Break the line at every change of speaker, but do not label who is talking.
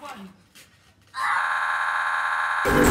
one. Ah!